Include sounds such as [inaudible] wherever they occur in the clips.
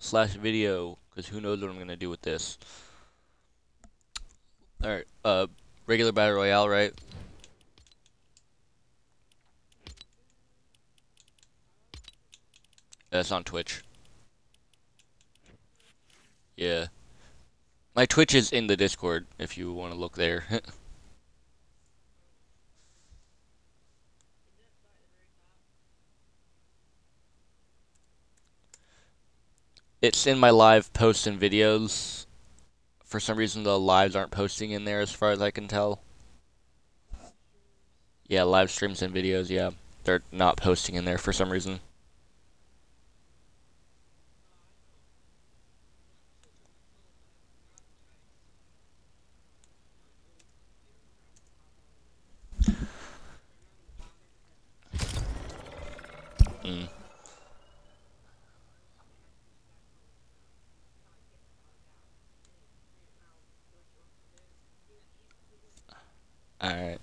slash video, because who knows what I'm gonna do with this. Alright, uh, regular battle royale, right? That's on Twitch. Yeah. My Twitch is in the Discord if you want to look there. [laughs] it's in my live posts and videos. For some reason, the lives aren't posting in there as far as I can tell. Yeah, live streams and videos, yeah. They're not posting in there for some reason. Mm. Alright.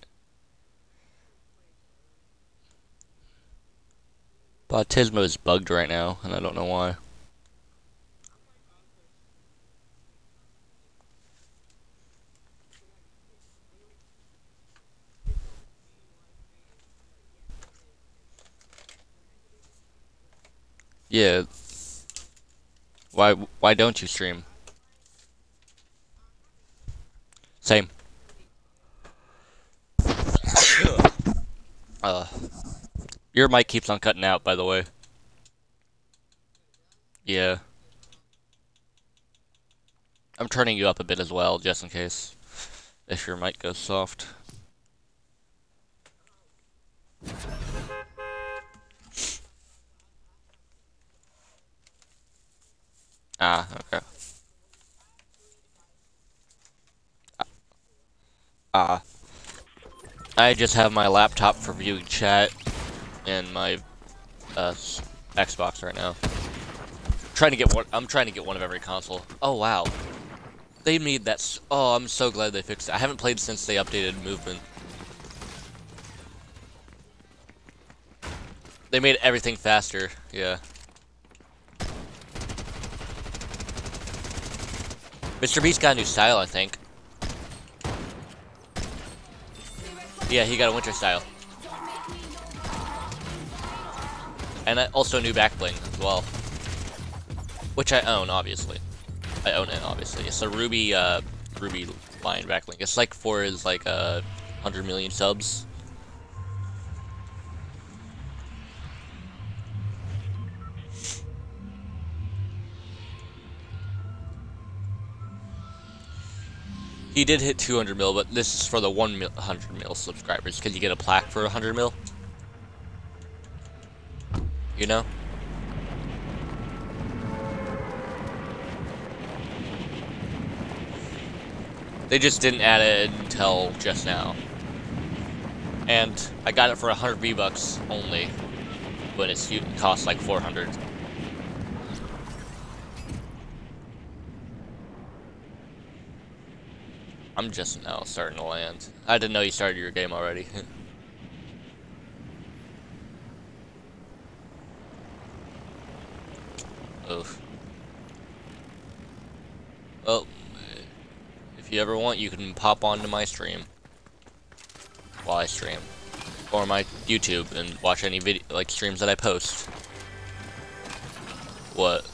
Bautismo is bugged right now, and I don't know why. Yeah. Why why don't you stream? Same. uh your mic keeps on cutting out, by the way. Yeah. I'm turning you up a bit as well, just in case. If your mic goes soft. Ah, okay. Ah. I just have my laptop for viewing chat and my uh, Xbox right now. I'm trying to get one. I'm trying to get one of every console. Oh wow, they made that. oh, I'm so glad they fixed it. I haven't played since they updated movement. They made everything faster. Yeah. Mr. Beast got a new style, I think. Yeah, he got a winter style. And also a new backbling as well. Which I own, obviously. I own it, obviously. It's a Ruby, uh, Ruby line backbling. It's like for his, like, uh, 100 million subs. He did hit 200 mil, but this is for the 100 mil subscribers, because you get a plaque for 100 mil. You know? They just didn't add it until just now. And I got it for 100 V-Bucks only, but it's, it costs like 400. I'm just now starting to land. I didn't know you started your game already. [laughs] Well, if you ever want, you can pop onto my stream while I stream, or my YouTube and watch any video like streams that I post. What?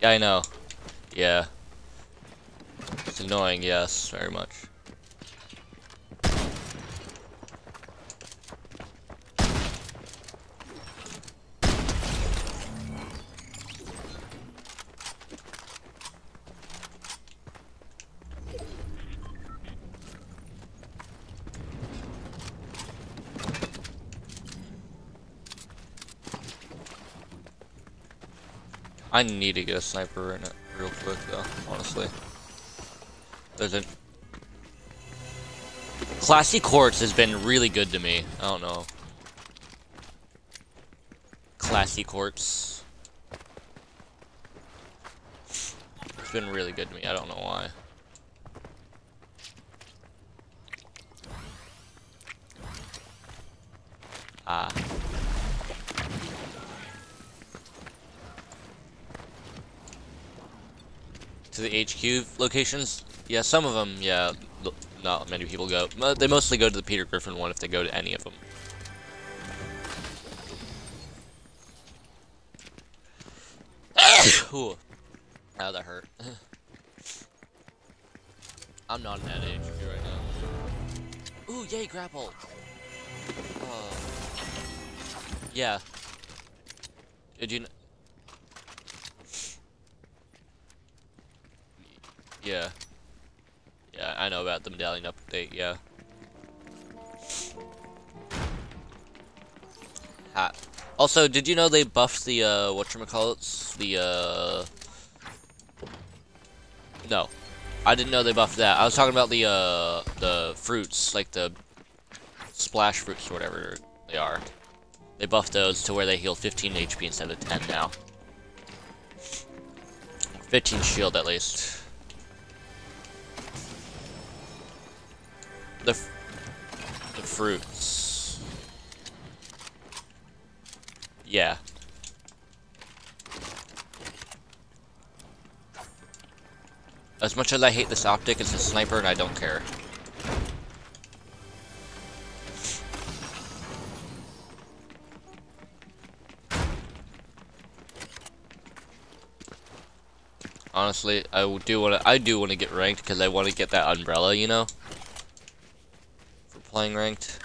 Yeah, I know. Yeah. It's annoying, yes, very much. I need to get a sniper in it real quick though, honestly. There's a Classy Courts has been really good to me. I don't know. Classy Courts. It's been really good to me. I don't know why. Ah. To the HQ locations? Yeah, some of them, yeah, not many people go. Uh, they mostly go to the Peter Griffin one if they go to any of them. [coughs] Ooh. Oh, that hurt. [laughs] I'm not an HP right now. Ooh, yay, grapple! Oh. Yeah. Did you... Yeah. Yeah, I know about the medallion update, yeah. Also, did you know they buffed the, uh, whatchamacallits? The, uh... No. I didn't know they buffed that. I was talking about the, uh, the fruits, like the splash fruits or whatever they are. They buffed those to where they heal 15 HP instead of 10 now. 15 shield at least. The, the fruits. Yeah. As much as I hate this optic, it's a sniper and I don't care. Honestly, I do want to. I do want to get ranked because I want to get that umbrella, you know, playing ranked.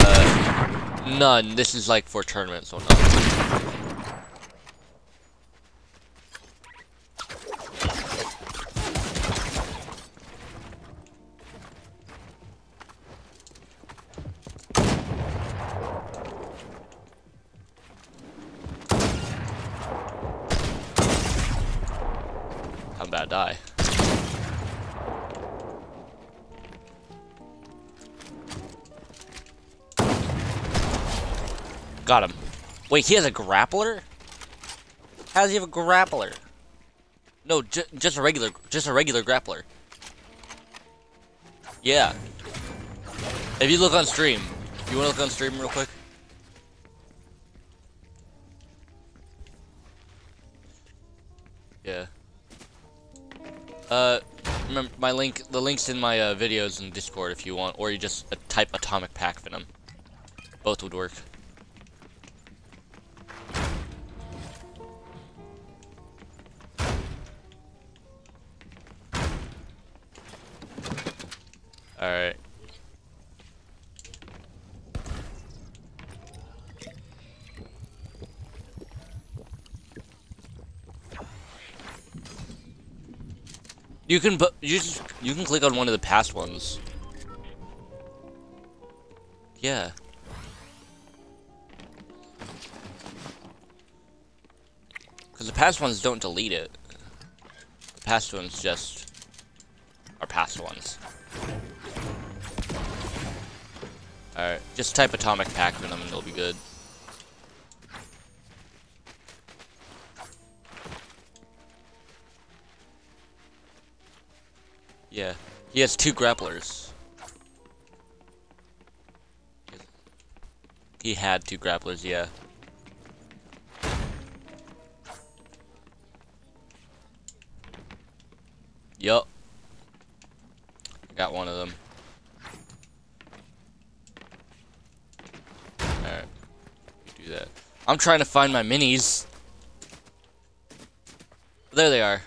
Uh, none. This is like for tournaments, so none. Wait, he has a grappler? How does he have a grappler? No, ju just a regular, just a regular grappler. Yeah. If you look on stream, you want to look on stream real quick? Yeah. Uh, remember my link, the link's in my uh, videos in Discord if you want, or you just uh, type Atomic Pacvenom. Both would work. You can you just you can click on one of the past ones. Yeah. Because the past ones don't delete it. The past ones just are past ones. Alright, just type Atomic Pacvenom and it'll be good. Yeah. He has two grapplers. He had two grapplers, yeah. Yup. Got one of them. Alright. Do that. I'm trying to find my minis. There they are.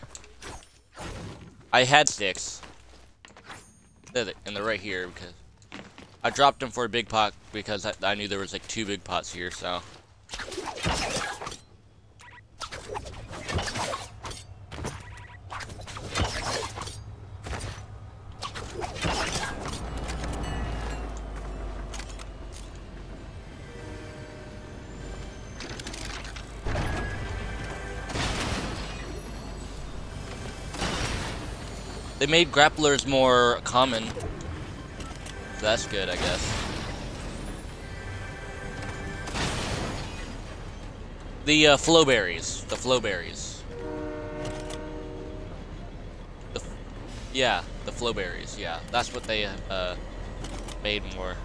I had six. There they, and they're right here because I dropped them for a big pot because I, I knew there was like two big pots here, so. They made grapplers more common. So that's good, I guess. The uh, flowberries. The flowberries. The yeah. The flowberries, yeah. That's what they uh, made more.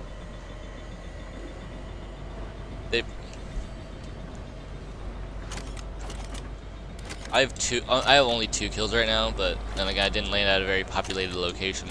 I have two. Uh, I have only two kills right now, but then again, I didn't land at a very populated location.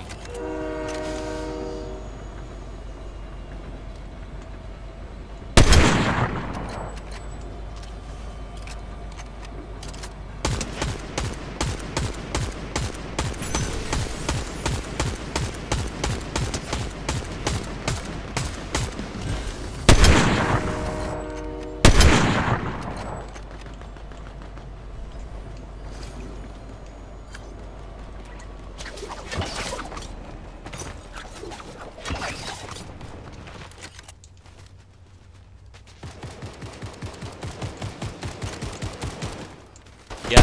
Yeah.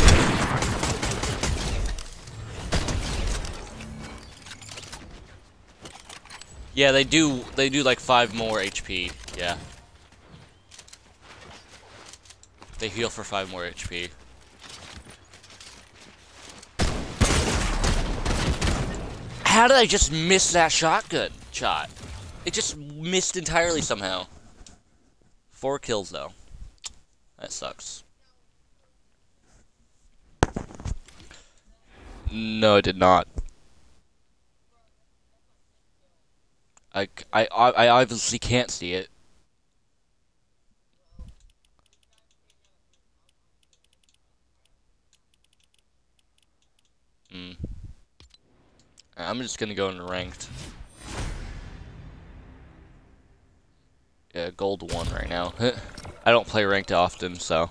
Yeah, they do, they do like 5 more HP, yeah. They heal for 5 more HP. How did I just miss that shotgun shot? It just missed entirely somehow. Four kills though. That sucks. No, it did not. I, I, I obviously can't see it. Hmm. I'm just gonna go in ranked. Yeah, gold one right now. [laughs] I don't play ranked often, so.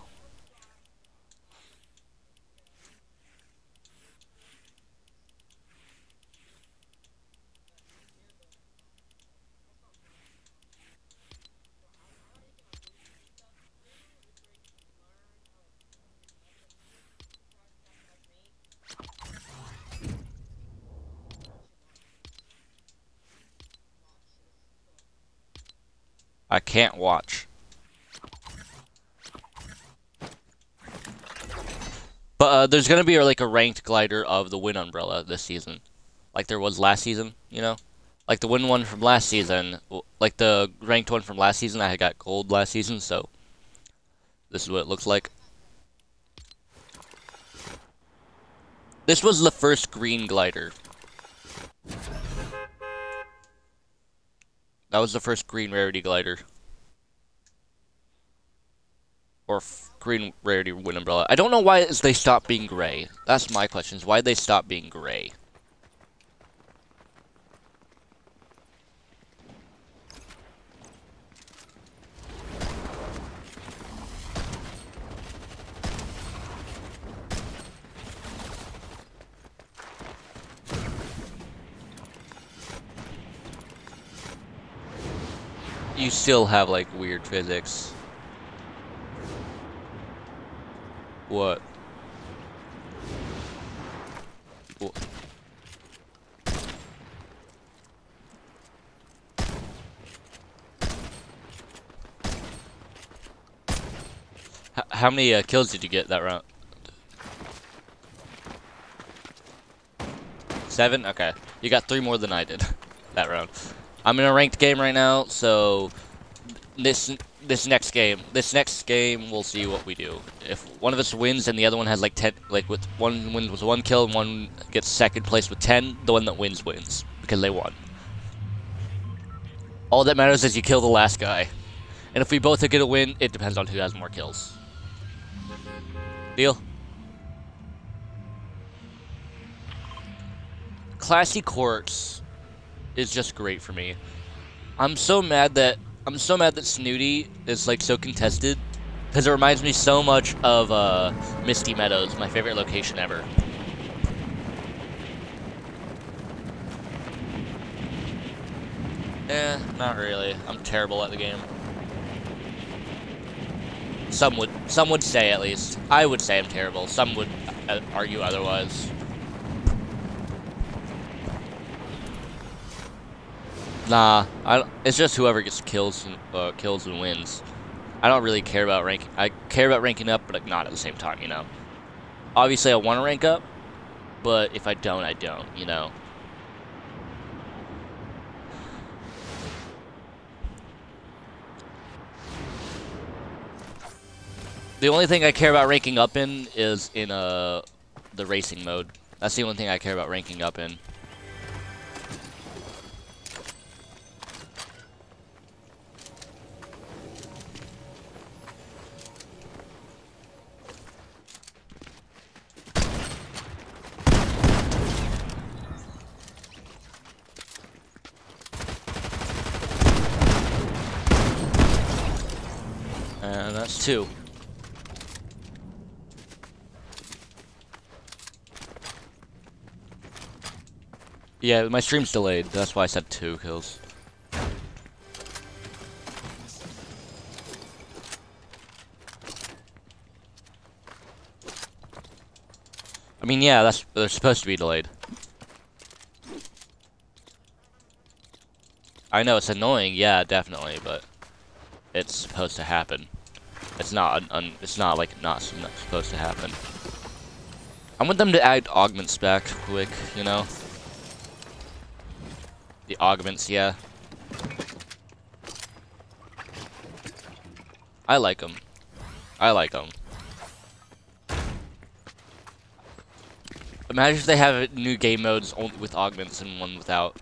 I can't watch. But uh, there's gonna be like a ranked glider of the Wind Umbrella this season, like there was last season. You know, like the Wind one from last season, like the ranked one from last season. I got gold last season, so this is what it looks like. This was the first green glider. That was the first green rarity glider. Or green rarity wind umbrella. I don't know why they stopped being gray. That's my question. Is why they stopped being gray? You still have like weird physics. What? how many uh, kills did you get that round? Seven? Okay. You got three more than I did [laughs] that round. I'm in a ranked game right now, so this this next game, this next game, we'll see what we do. If one of us wins and the other one has like ten, like with one wins with one kill and one gets second place with ten, the one that wins wins because they won. All that matters is you kill the last guy, and if we both get a win, it depends on who has more kills. Deal. Classy Courts is just great for me. I'm so mad that I'm so mad that Snooty is like so contested because it reminds me so much of uh, Misty Meadows, my favorite location ever. Eh, not really. I'm terrible at the game. Some would, some would say at least. I would say I'm terrible. Some would uh, argue otherwise. Nah, I, it's just whoever gets kills and uh, kills and wins. I don't really care about ranking. I care about ranking up, but like not at the same time, you know. Obviously, I want to rank up, but if I don't, I don't, you know. The only thing I care about ranking up in is in uh the racing mode. That's the only thing I care about ranking up in. That's two. Yeah, my stream's delayed. That's why I said two kills. I mean, yeah, that's they're supposed to be delayed. I know it's annoying, yeah, definitely, but it's supposed to happen. It's not it's not like not, not supposed to happen. I want them to add augments back quick, you know. The augments, yeah. I like them. I like them. Imagine if they have new game modes with augments and one without.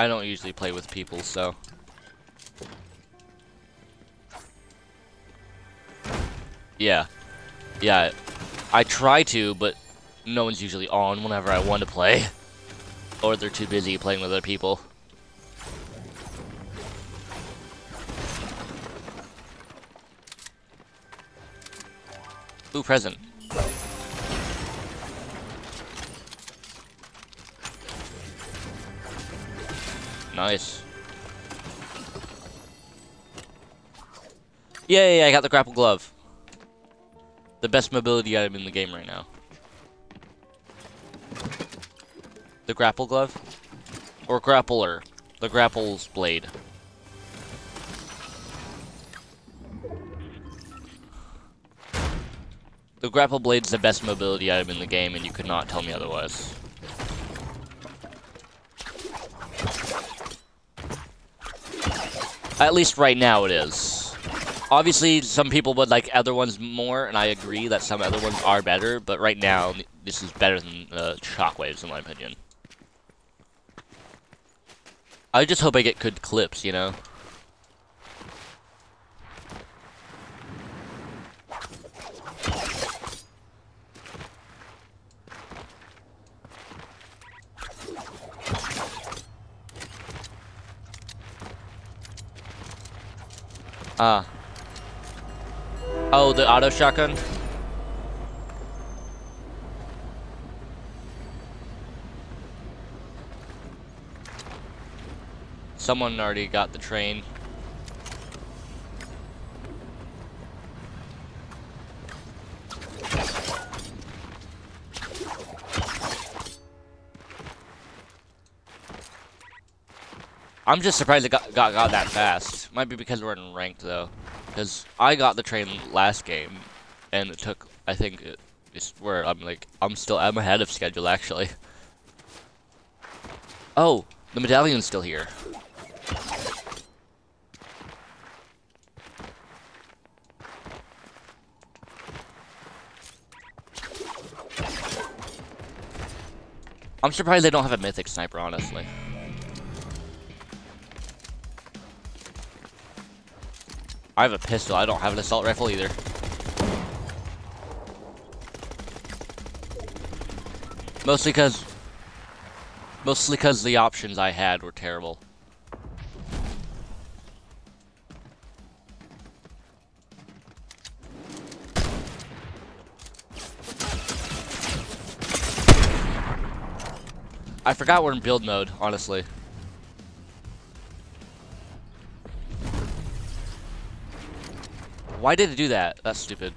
I don't usually play with people, so... Yeah. Yeah. I try to, but no one's usually on whenever I want to play. [laughs] Or they're too busy playing with other people. Ooh, present. Nice. Yay, I got the grapple glove. The best mobility item in the game right now. The grapple glove? Or grappler. The grapple's blade. The grapple blade's the best mobility item in the game, and you could not tell me otherwise. At least right now it is. Obviously, some people would like other ones more, and I agree that some other ones are better, but right now, this is better than uh, Shockwaves, in my opinion. I just hope I get good clips, you know? Ah. Oh, the auto shotgun? Someone already got the train. I'm just surprised it got, got, got that fast. Might be because we're in ranked, though. Because I got the train last game, and it took, I think, it, it's where I'm like, I'm still, I'm ahead of schedule, actually. Oh, the medallion's still here. I'm surprised they don't have a mythic sniper, honestly. I have a pistol. I don't have an assault rifle either. Mostly because... Mostly because the options I had were terrible. I forgot we're in build mode, honestly. Why did it do that? That's stupid.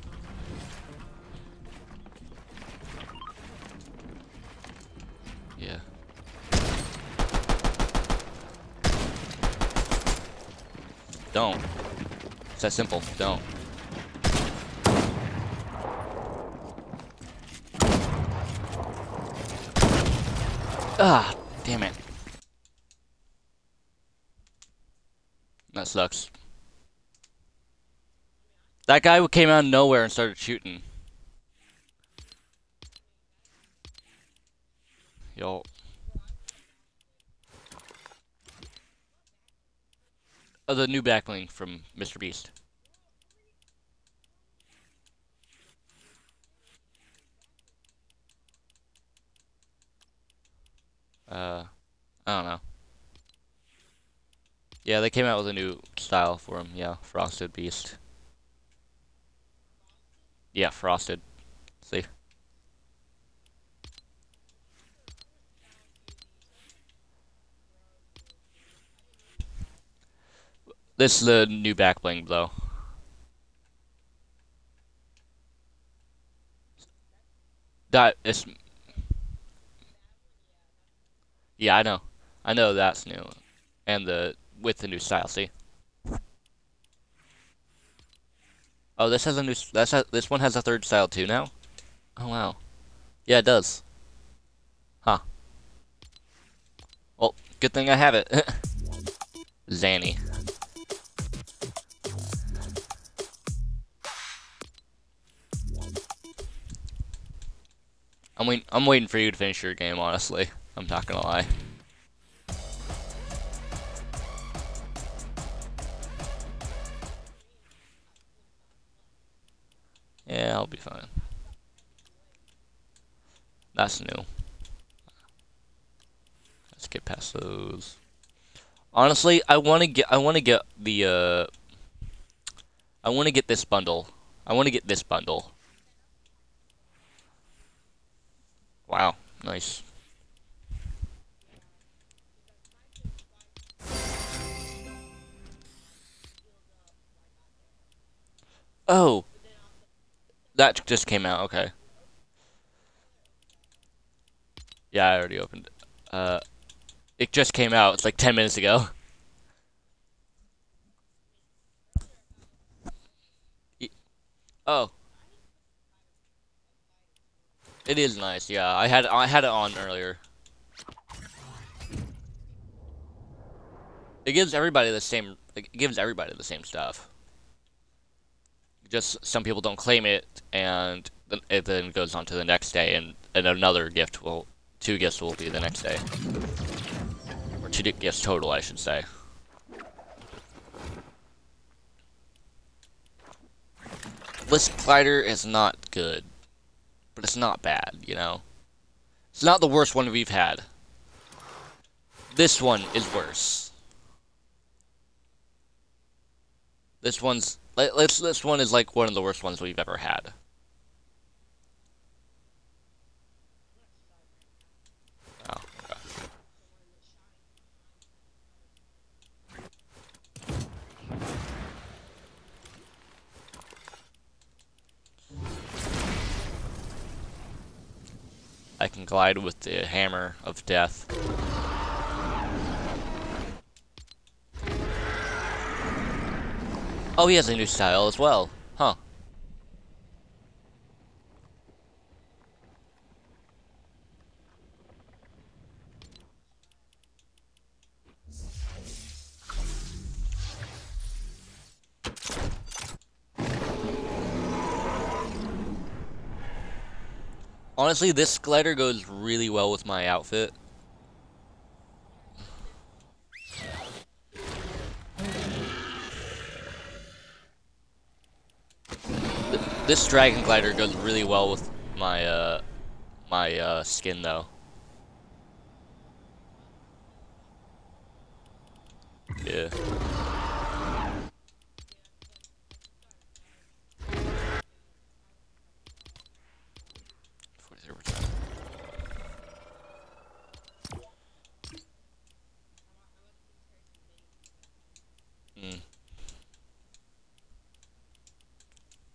Yeah. Don't. It's that simple. Don't. Ah, damn it. That sucks. That guy came out of nowhere and started shooting. Yo. Oh, the new backbling from Mr. Beast. Uh, I don't know. Yeah, they came out with a new style for him. Yeah, Frosted Beast. Yeah, Frosted. See? This is the new back bling, though. That is... Yeah, I know. I know that's new. And the with the new style, see? Oh, this has a new. That's this one has a third style too now. Oh wow. Yeah, it does. Huh. Well, good thing I have it. [laughs] Zanny. I'm waiting. I'm waiting for you to finish your game. Honestly, I'm not gonna lie. Yeah, I'll be fine. That's new. Let's get past those. Honestly, I want to get I want to get the uh I want to get this bundle. I want to get this bundle. Wow, nice. Oh, that just came out, okay. Yeah, I already opened it. Uh, it just came out. It's like 10 minutes ago. Oh. It is nice, yeah. I had I had it on earlier. It gives everybody the same it gives everybody the same stuff. Just some people don't claim it and it then goes on to the next day and, and another gift will two gifts will be the next day. Or two gifts total, I should say. Wisp Glider is not good but it's not bad, you know? It's not the worst one we've had. This one is worse. This one's let's this one is like one of the worst ones we've ever had. Oh, I can glide with the hammer of death. Oh, he has a new style as well. Huh. Honestly, this glider goes really well with my outfit. This dragon glider goes really well with my uh my uh skin though. Yeah.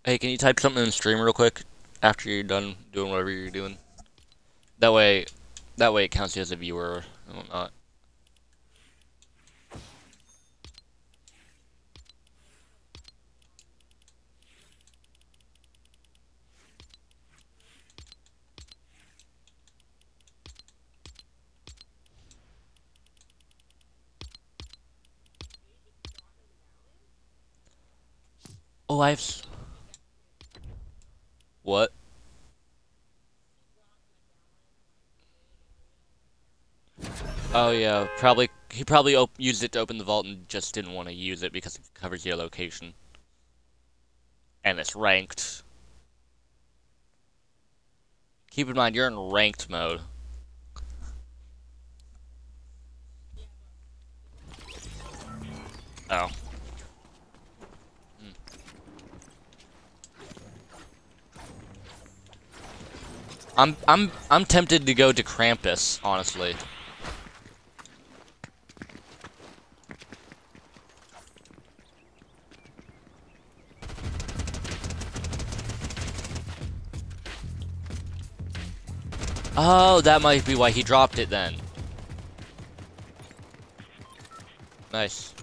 Hey, can you type something in the stream real quick after you're done doing whatever you're doing? That way, that way it counts you as a viewer and whatnot. Oh, I've what? Oh yeah, probably he probably used it to open the vault and just didn't want to use it because it covers your location. And it's ranked. Keep in mind you're in ranked mode. Oh. I'm I'm I'm tempted to go to Krampus, honestly. Oh, that might be why he dropped it then. Nice.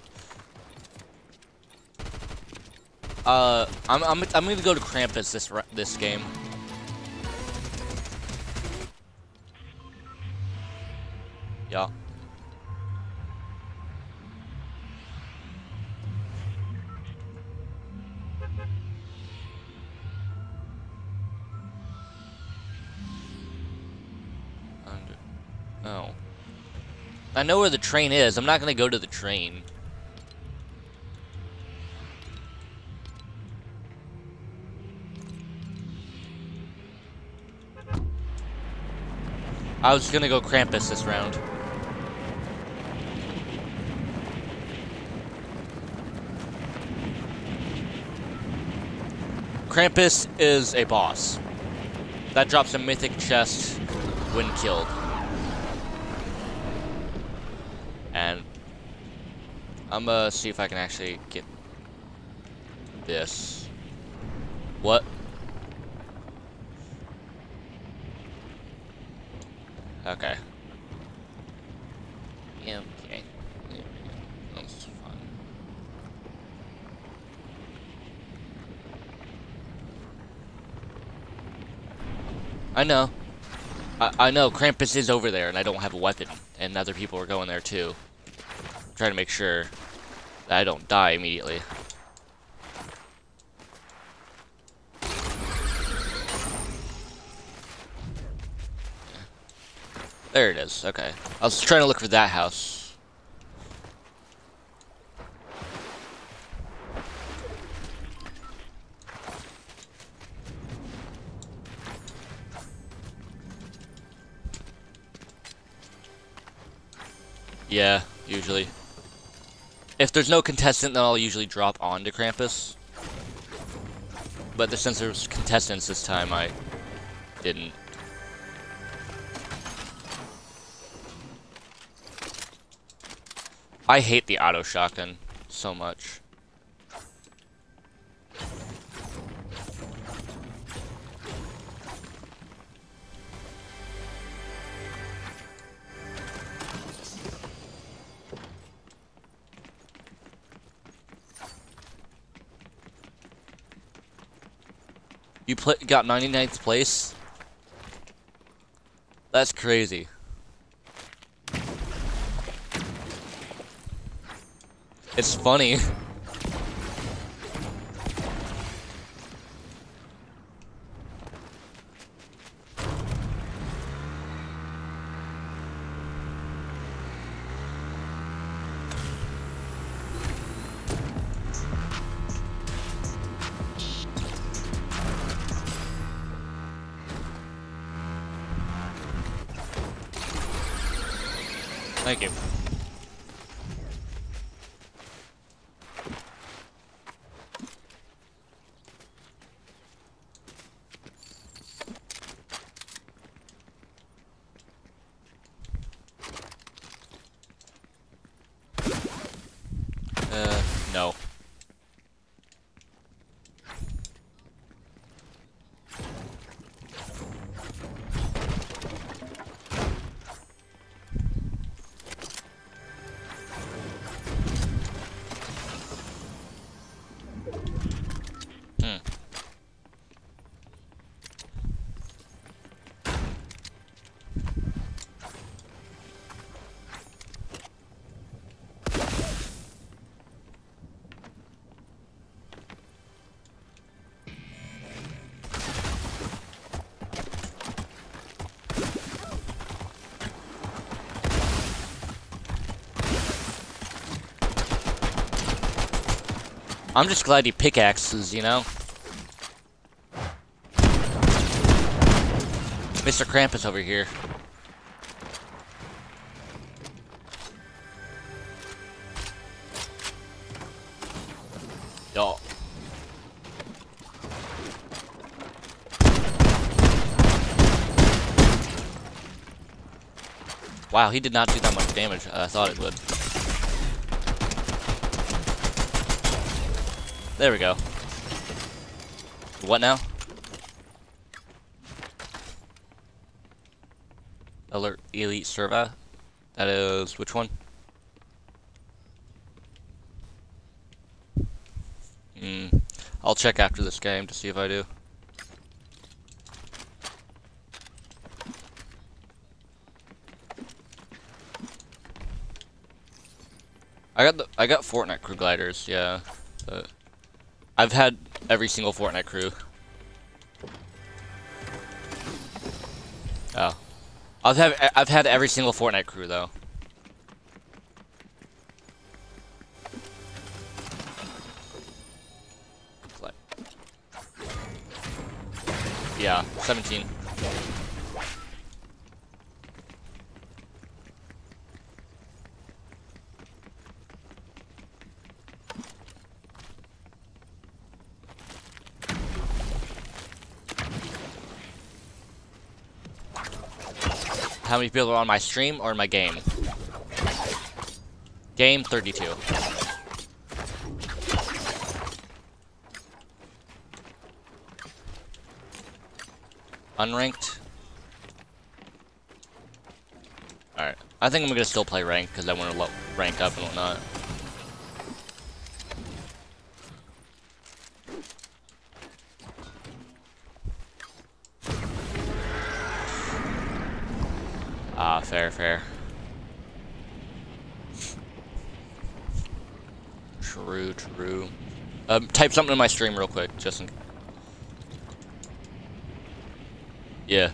Uh, I'm I'm I'm gonna go to Krampus this this game. Oh. I know where the train is. I'm not gonna go to the train. I was gonna go Krampus this round. Krampus is a boss. That drops a mythic chest when killed. And I'm gonna see if I can actually get this. What? Okay. Yeah, okay. Yeah, That's fine. I know. I, I know, Krampus is over there and I don't have a weapon. And other people are going there too. trying to make sure that I don't die immediately. There it is, okay. I was trying to look for that house. Yeah, usually. If there's no contestant, then I'll usually drop onto Krampus. But since there's contestants this time, I didn't. I hate the auto shotgun so much. You pl got 99th place? That's crazy. It's funny. [laughs] I'm just glad he pickaxes, you know? Mr. Krampus over here. Yo. Wow, he did not do that much damage. I thought it would. There we go. What now? Alert Elite Serva. That is which one? Hmm. I'll check after this game to see if I do. I got the I got Fortnite crew gliders, yeah. But I've had every single Fortnite crew. Oh. I've had I've had every single Fortnite crew though. Yeah, 17. How many people are on my stream or my game? Game 32. Unranked. Alright. I think I'm gonna still play ranked because I want to rank up and whatnot. Fair, fair. True, true. Um, type something in my stream real quick, just in... Yeah.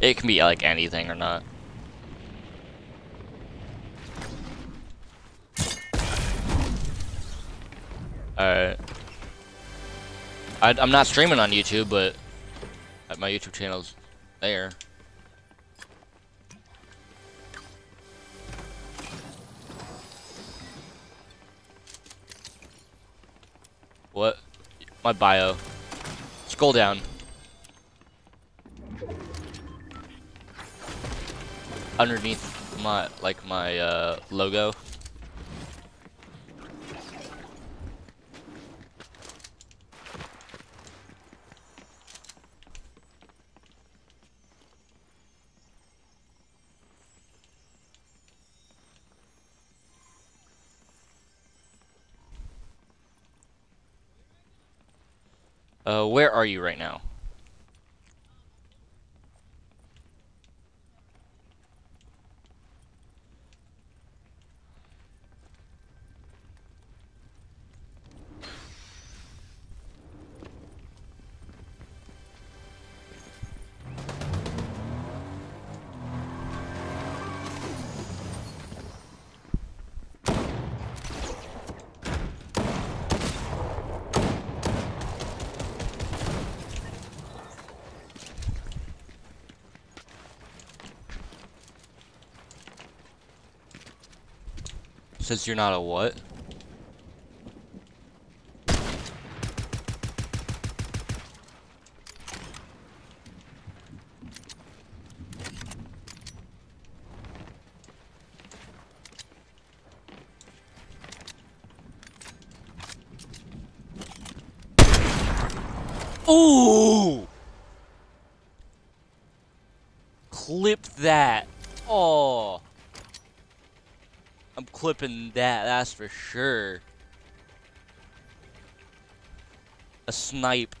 It can be, like, anything or not. Alright. I'm not streaming on YouTube, but my YouTube channel's there. My bio. Scroll down. Underneath my, like, my, uh, logo. Where are you right now? Says you're not a what? Ooh! Clip that. Oh. I'm that, that's for sure. A snipe.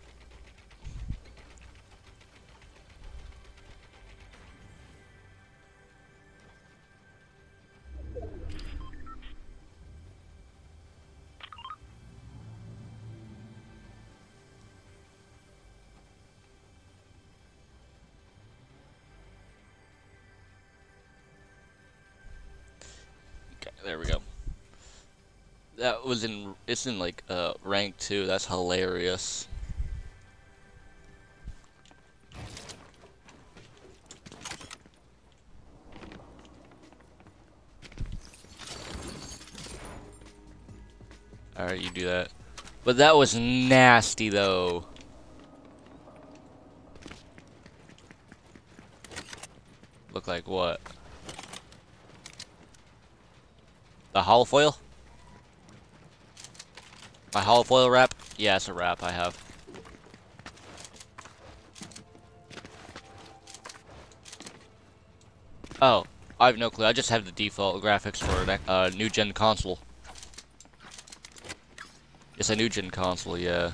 Was in it's in like uh rank two. That's hilarious. Alright, you do that. But that was nasty though. Look like what? The holofoil? hollow foil wrap? Yeah, it's a wrap I have. Oh, I have no clue. I just have the default graphics for a uh, new gen console. It's a new gen console, yeah.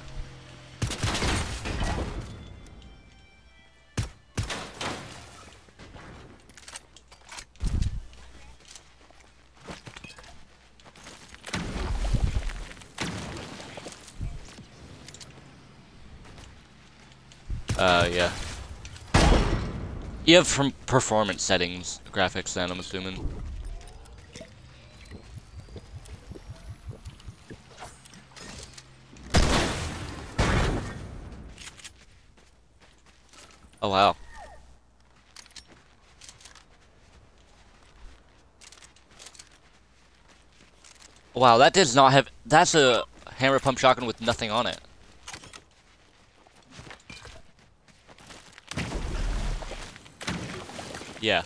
You have from performance settings graphics then, I'm assuming. Oh wow. Wow, that does not have that's a hammer pump shotgun with nothing on it. Yeah.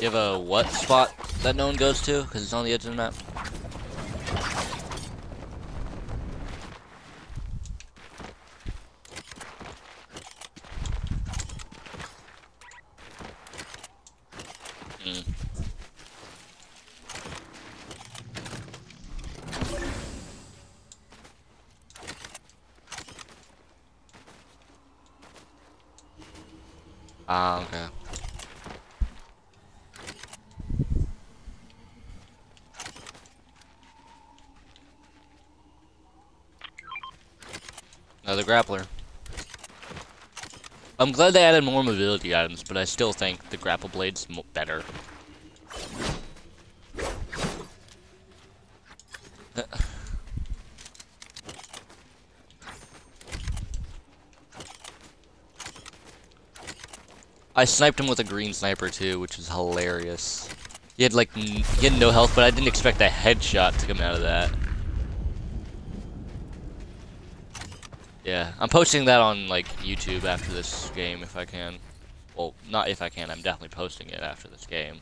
You have a what spot that no one goes to? Because it's on the edge of the map? Hmm. Ah, okay. Another grappler. I'm glad they added more mobility items, but I still think the grapple blade's better. I sniped him with a green sniper too, which was hilarious. He had like, he had no health, but I didn't expect a headshot to come out of that. Yeah, I'm posting that on like YouTube after this game if I can. Well, not if I can, I'm definitely posting it after this game.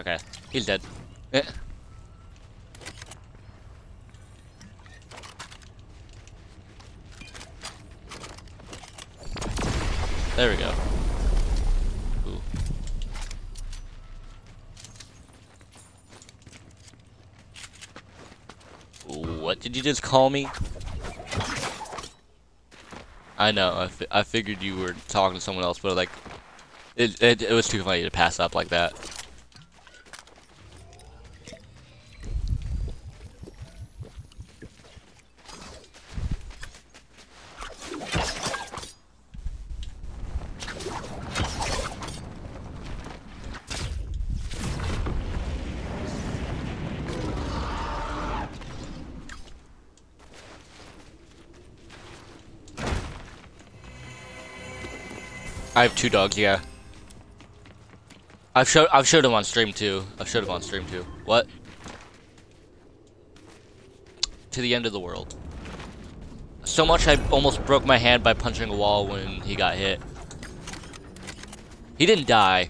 Okay, he's dead. Eh. There we go. Ooh. What did you just call me? I know, I, fi I figured you were talking to someone else, but like, it, it, it was too funny to pass up like that. I have two dogs, yeah. I've showed I've showed him on stream too. I've showed him on stream too. What? To the end of the world. So much I almost broke my hand by punching a wall when he got hit. He didn't die.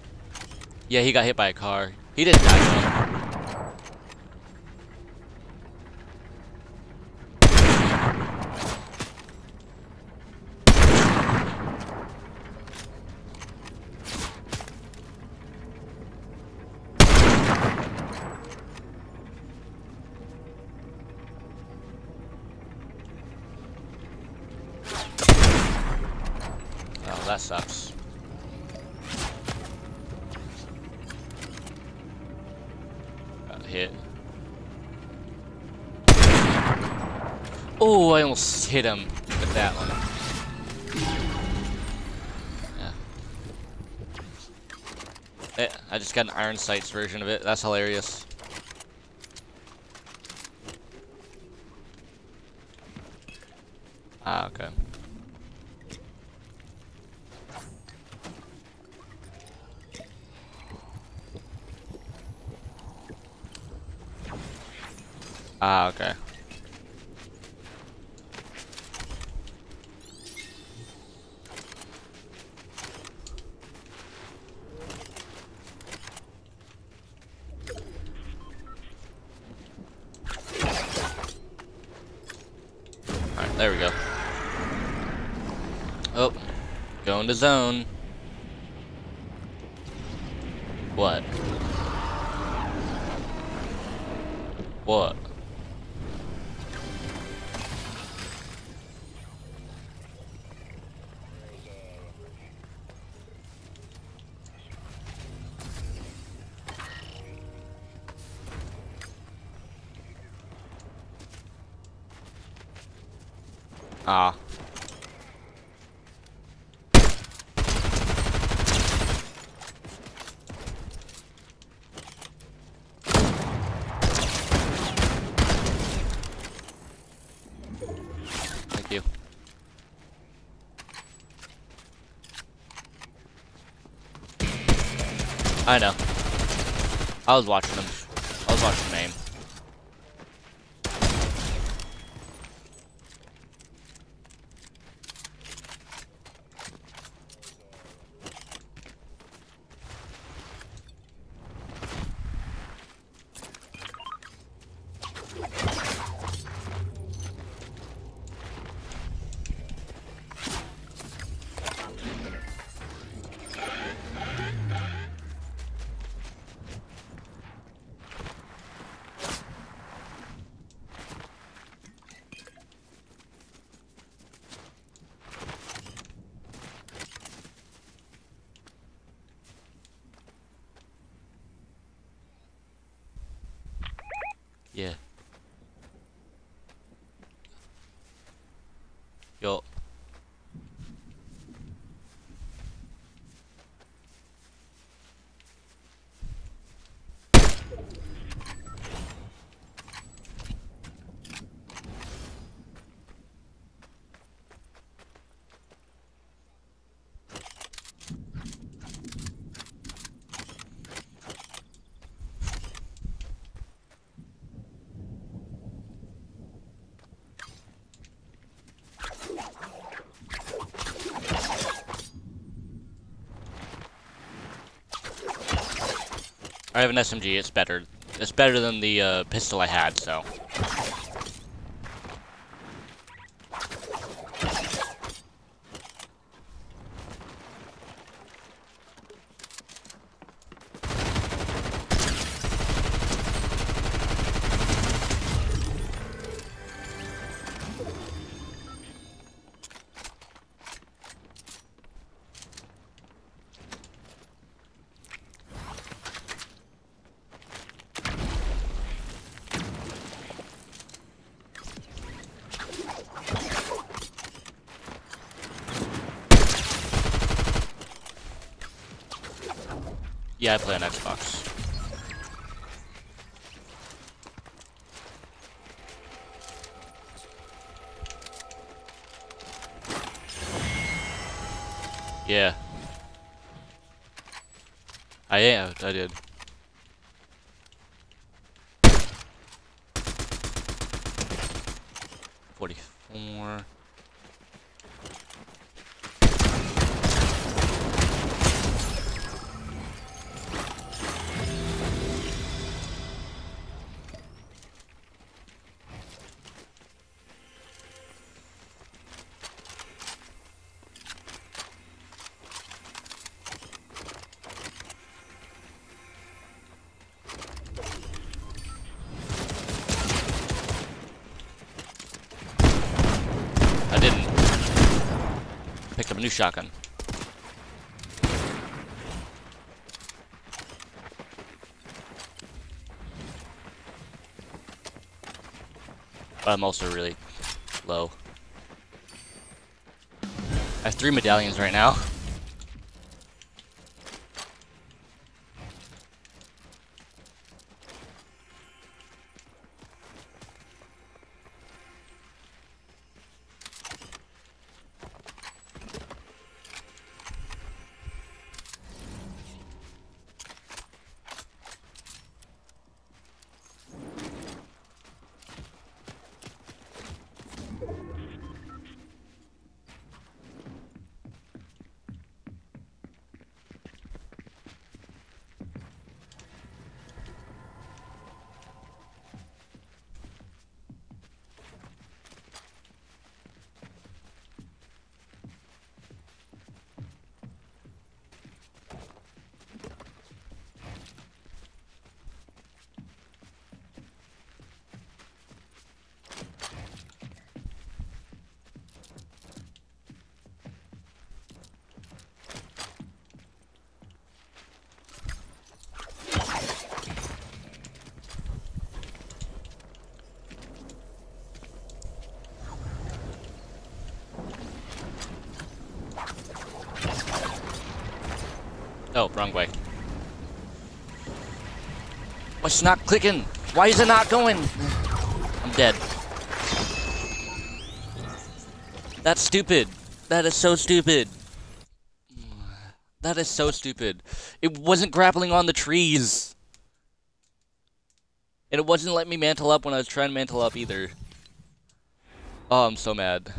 Yeah, he got hit by a car. He didn't die. Hit him with that one. Yeah. Eh, I just got an Iron Sights version of it. That's hilarious. Ah, okay. Ah, okay. Alright, there we go. Oh, to zone. What? What? Ah. Thank you. I know. I was watching him. I was watching him aim. Yeah. Yo. I have an SMG, it's better. It's better than the uh, pistol I had, so. I play on Xbox. Yeah. I am, I did. shotgun. I'm also really low. I have three medallions right now. What's not clicking? Why is it not going? I'm dead. That's stupid. That is so stupid. That is so stupid. It wasn't grappling on the trees. And it wasn't letting me mantle up when I was trying to mantle up either. Oh, I'm so mad.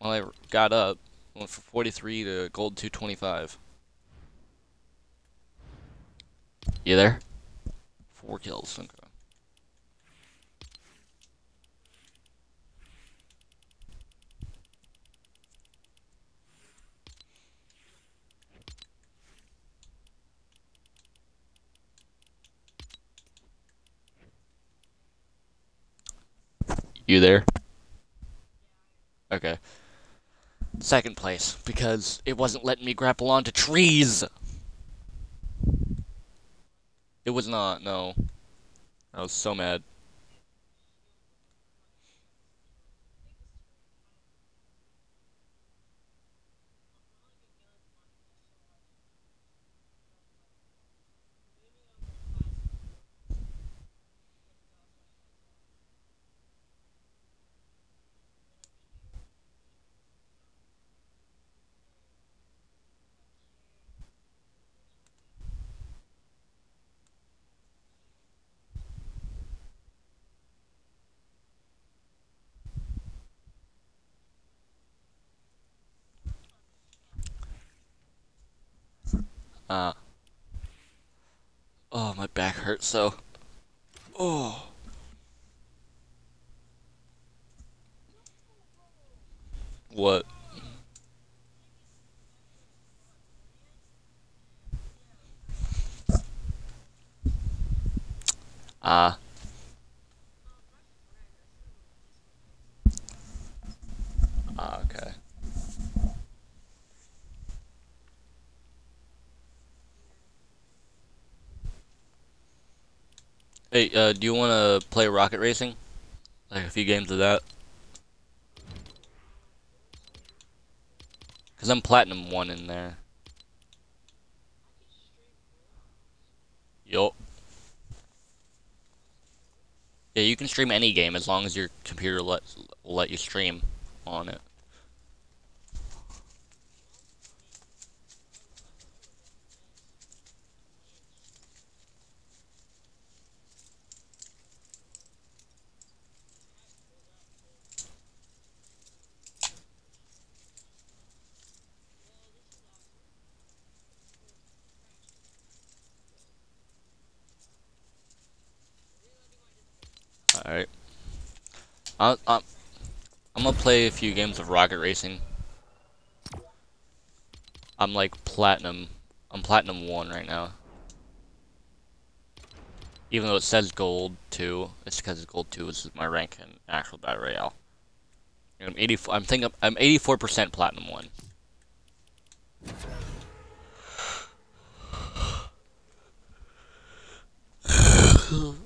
Well, I got up. Went from 43 to gold 225. You there? Four kills. Okay. You there? Okay second place because it wasn't letting me grapple onto trees. It was not, no. I was so mad. Uh, oh, my back hurts so. Oh. What? Ah. Uh. Ah, okay. Hey, uh, do you want to play Rocket Racing? Like a few games of that? Because I'm Platinum 1 in there. Yup. Yeah, you can stream any game as long as your computer let, will let you stream on it. Alright. I'm, I'm, gonna play a few games of Rocket Racing. I'm like Platinum. I'm Platinum 1 right now. Even though it says Gold 2, it's because it's Gold 2 This is my rank in actual Battle Royale. I'm 84. I'm thinking I'm 84% Platinum 1. [laughs]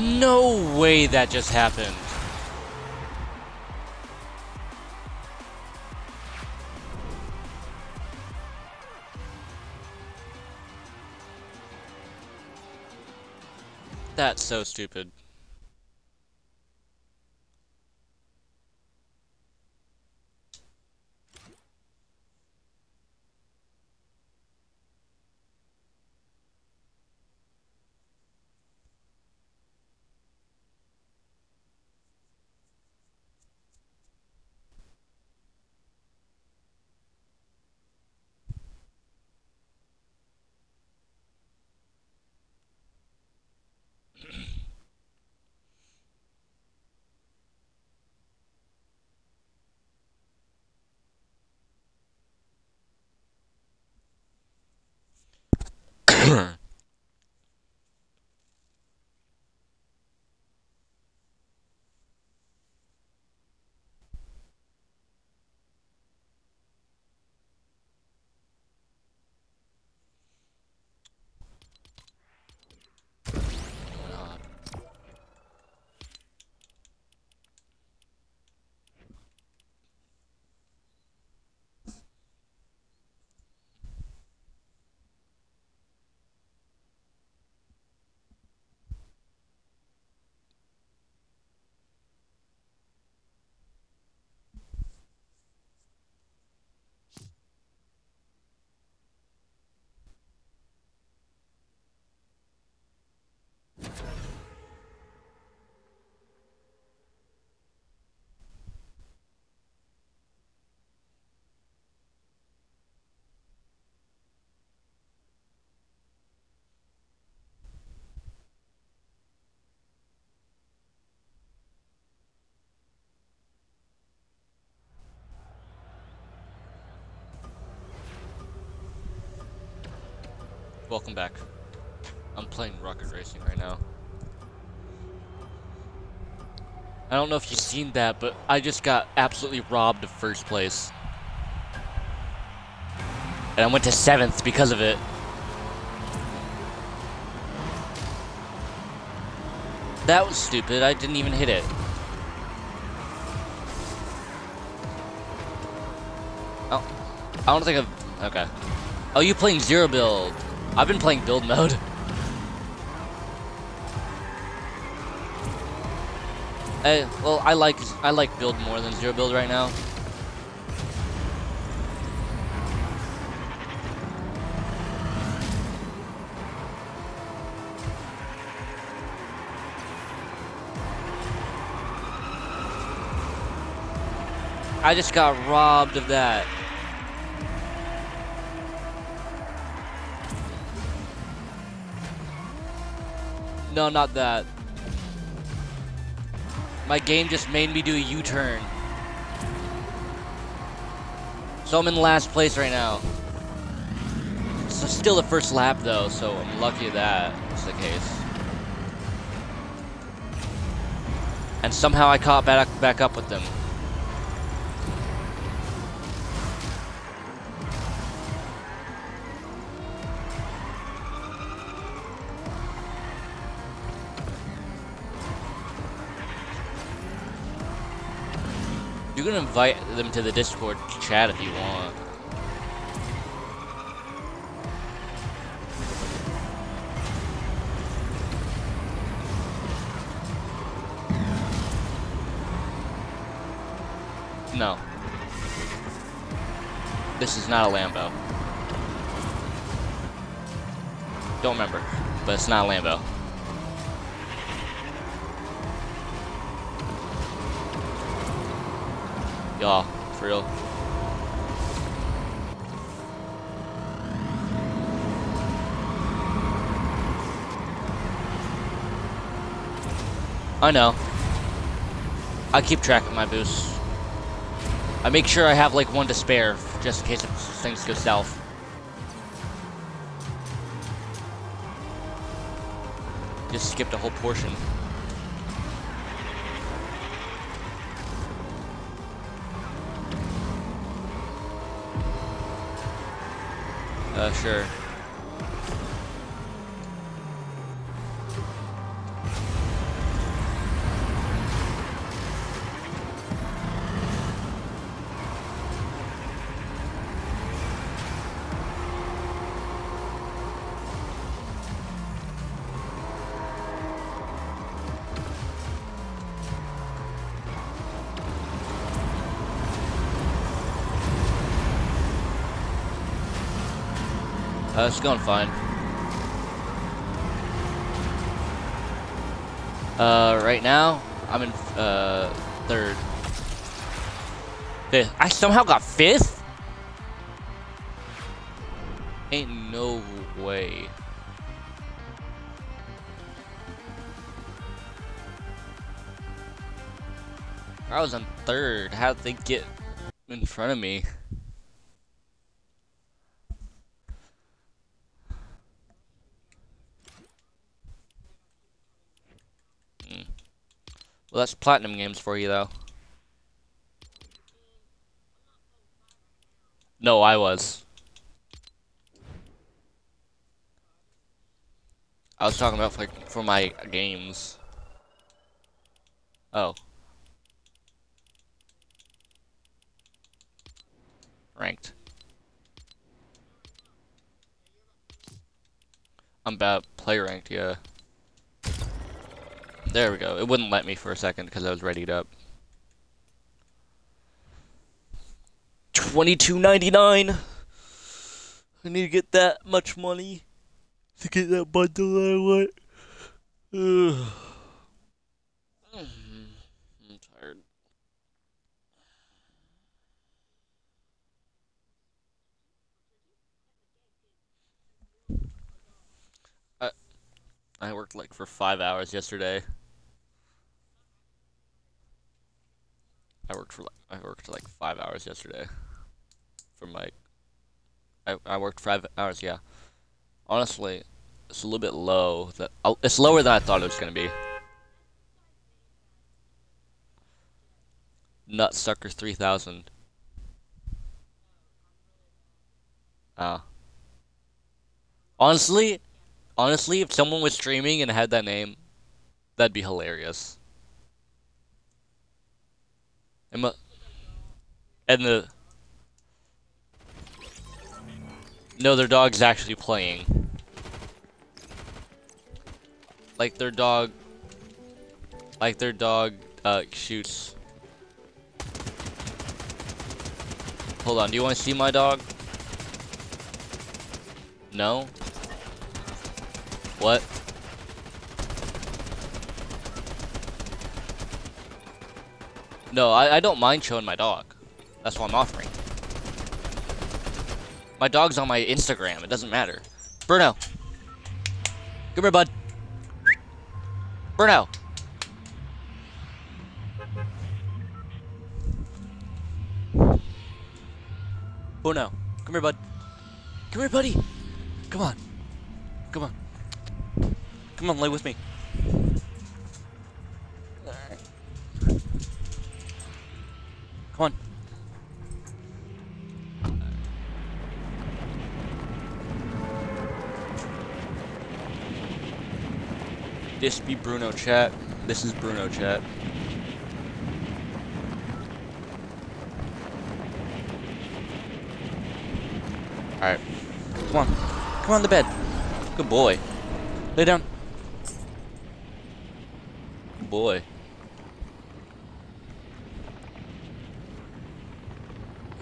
No way that just happened. That's so stupid. Yeah. [clears throat] Welcome back. I'm playing Rocket Racing right now. I don't know if you've seen that, but I just got absolutely robbed of first place. And I went to 7th because of it. That was stupid. I didn't even hit it. Oh, I don't think I've... Okay. Oh, you playing zero build. I've been playing build mode. Hey, well, I like I like build more than zero build right now. I just got robbed of that. No, not that. My game just made me do a U-turn. So I'm in last place right now. So still the first lap though, so I'm lucky that is the case. And somehow I caught back, back up with them. Can invite them to the Discord chat if you want. No. This is not a Lambo. Don't remember, but it's not a Lambo. Y'all, for real. I know. I keep track of my boosts. I make sure I have like one to spare, just in case things go south. Just skipped a whole portion. Uh, sure. Uh, it's going fine. Uh, right now, I'm in, uh, third. Fifth. I somehow got fifth? Ain't no way. I was on third. How'd they get in front of me? Well, that's platinum games for you, though. No, I was. I was talking about like for my games. Oh. Ranked. I'm about play ranked, yeah. There we go. It wouldn't let me for a second because I was readied up. Twenty-two ninety-nine. I need to get that much money to get that bundle I want. Ugh. I'm tired. I I worked like for five hours yesterday. I worked for like, I worked like five hours yesterday. For like, I I worked five hours. Yeah, honestly, it's a little bit low. That oh, it's lower than I thought it was gonna be. Nutsucker three thousand. Ah. Honestly, honestly, if someone was streaming and had that name, That'd be hilarious. And, and the no, their dog's actually playing. Like their dog, like their dog uh, shoots. Hold on, do you want to see my dog? No? What? No, I, I don't mind showing my dog. That's what I'm offering. My dog's on my Instagram. It doesn't matter. Bruno. Come here, bud. Bruno. Bruno. Come here, bud. Come here, buddy. Come on. Come on. Come on, lay with me. Come on. This be Bruno chat. This is Bruno chat. Alright. Come on. Come on the bed. Good boy. Lay down. Good boy.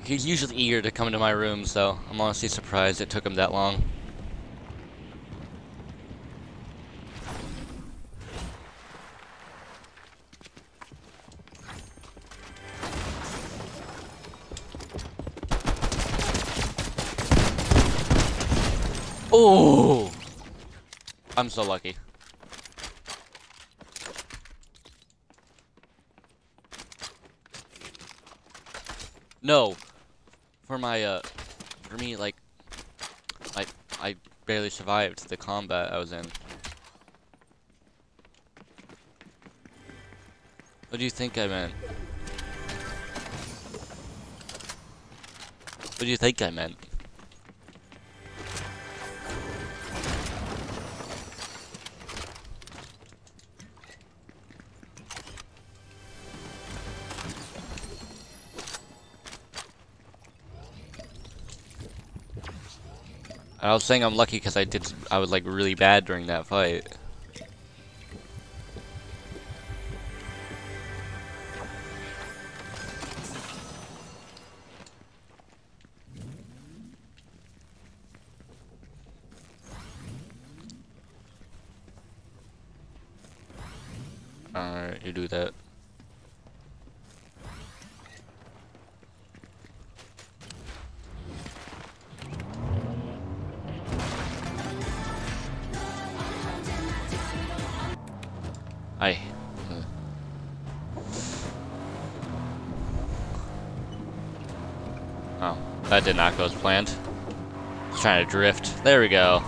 He's usually eager to come into my room, so I'm honestly surprised it took him that long. Oh! I'm so lucky. No. For my, uh, for me, like, I, I barely survived the combat I was in. What do you think I meant? What do you think I meant? I was saying I'm lucky because I did I was like really bad during that fight. That did not go as planned. Just trying to drift. There we go.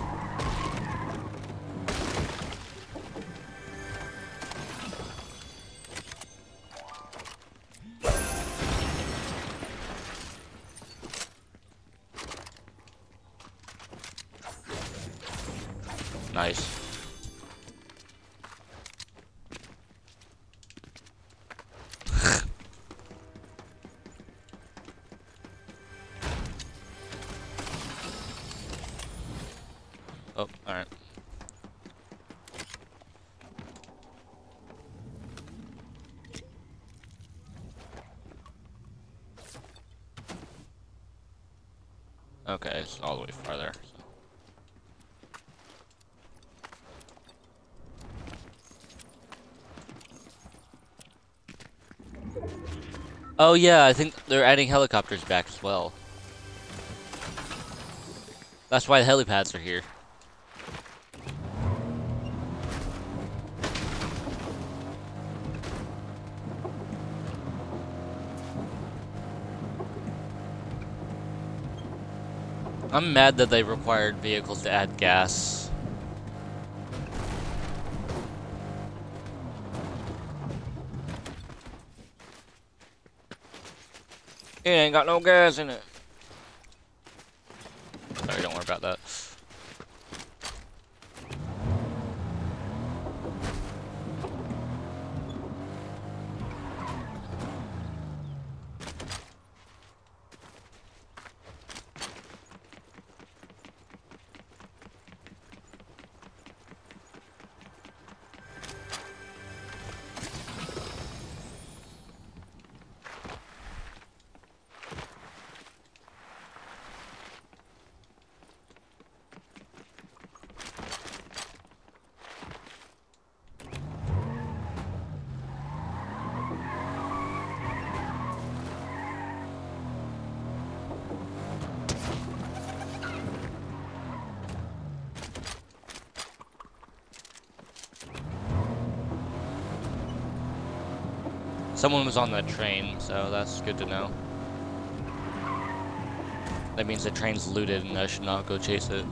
Oh yeah, I think they're adding helicopters back as well. That's why the helipads are here. I'm mad that they required vehicles to add gas. Ain't got no gas in it. Don't worry about that. Someone was on that train, so that's good to know. That means the train's looted and I should not go chase it.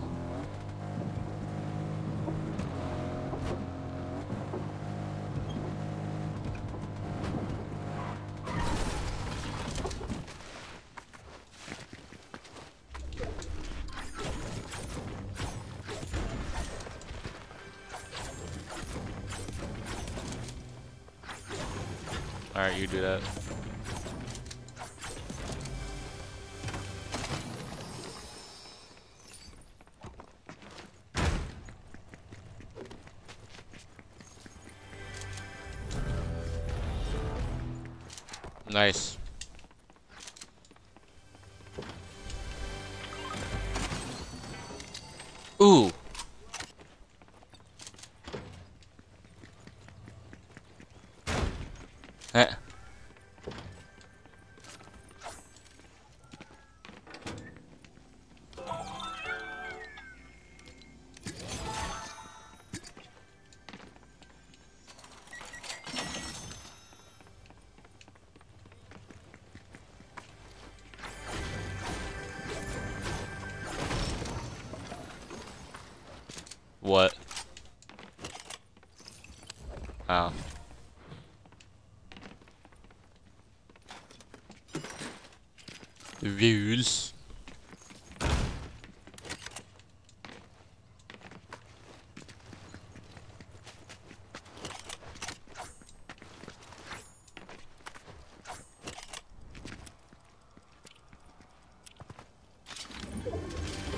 What? Oh. Rules.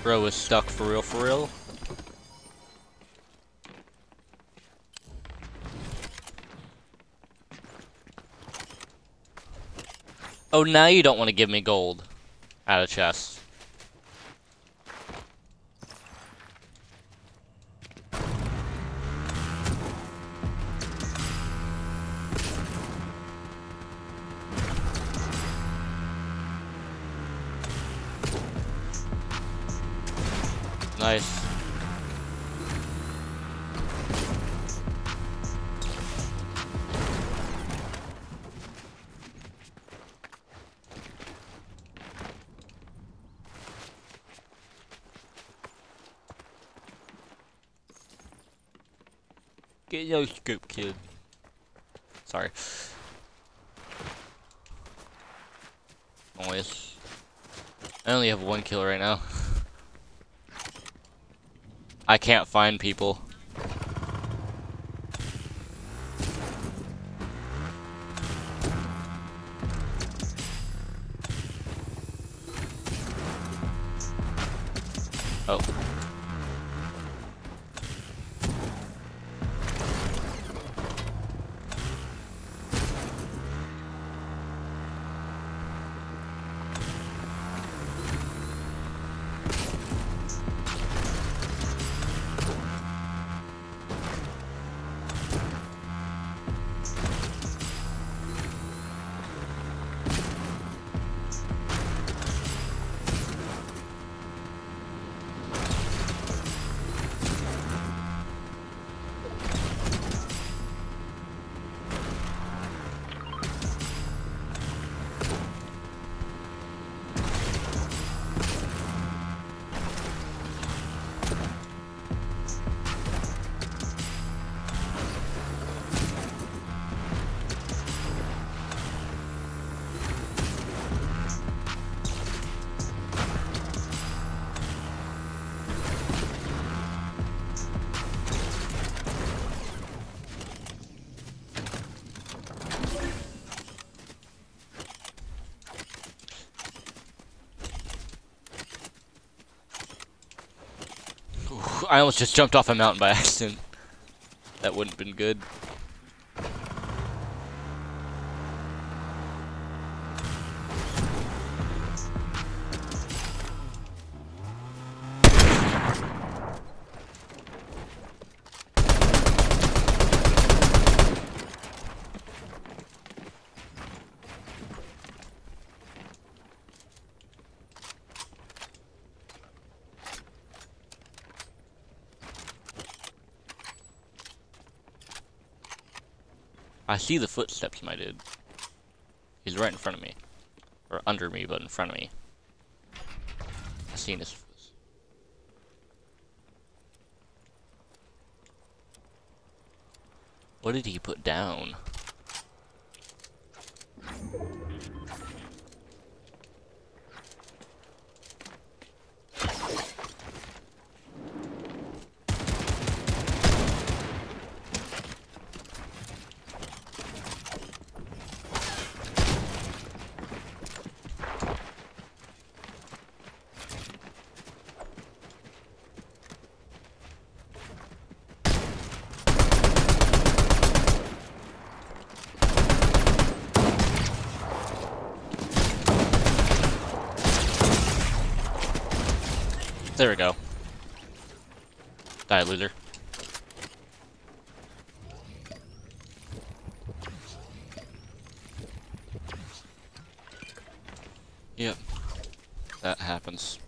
Bro is stuck for real, for real. Oh, now you don't want to give me gold. Out of chest. Kid. Sorry. Always. I only have one kill right now. [laughs] I can't find people. I almost just jumped off a mountain by [laughs] accident. That wouldn't have been good. See the footsteps, my dude. He's right in front of me. Or under me, but in front of me. I seen his. What did he put down? There we go. Die, loser. Yep. That happens.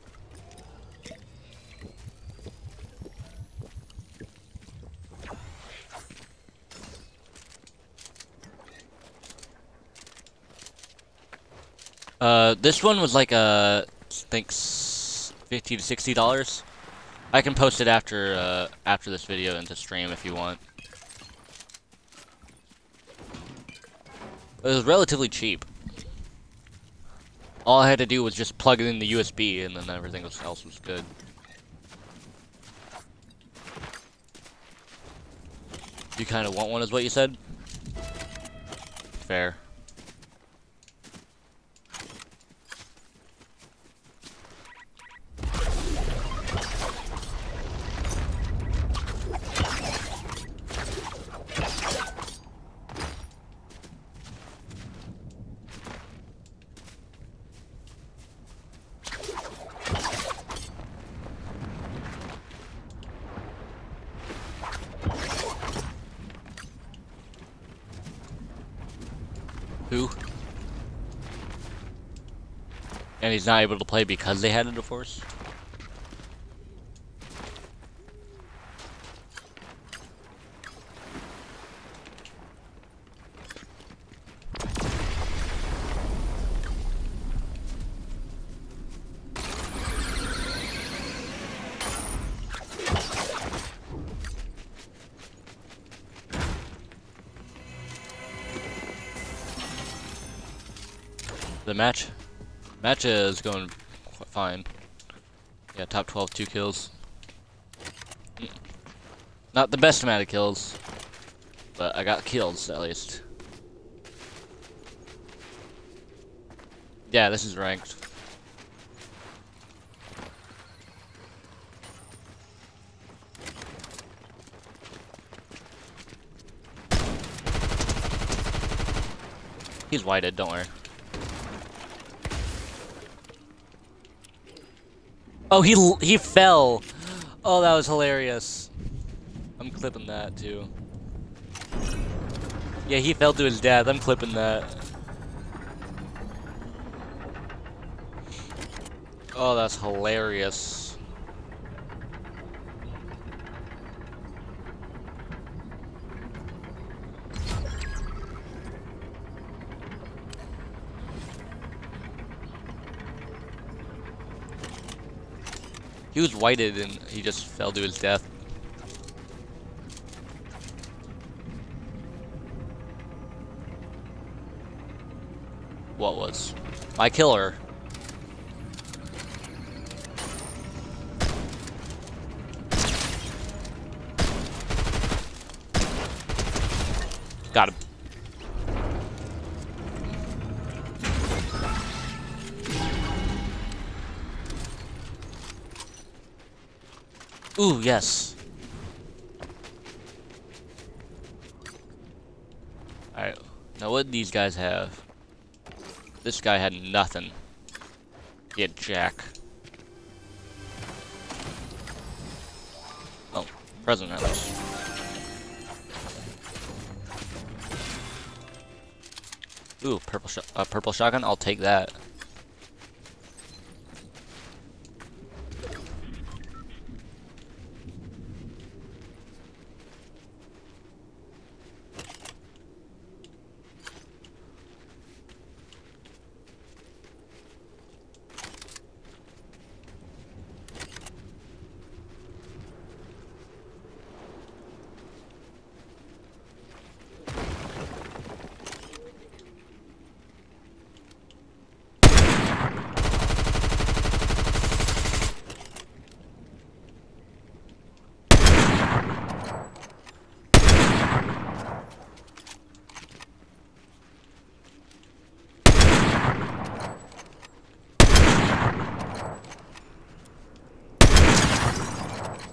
Uh, this one was like a, I think, fifty to sixty dollars. I can post it after uh, after this video into stream if you want. It was relatively cheap. All I had to do was just plug it in the USB, and then everything else was good. You kind of want one, is what you said? Fair. Who? And he's not able to play because they had a divorce? The match, match is going fine. Yeah, top 12, two kills. Mm. Not the best amount of kills, but I got kills at least. Yeah, this is ranked. He's whited, don't worry. Oh, he he fell. Oh, that was hilarious. I'm clipping that too. Yeah, he fell to his death. I'm clipping that. Oh, that's hilarious. He was whited and he just fell to his death. What was? My killer. Ooh, yes. Alright, now what did these guys have? This guy had nothing. Get Jack. Oh, present at least. Ooh, purple sh uh, purple shotgun. I'll take that.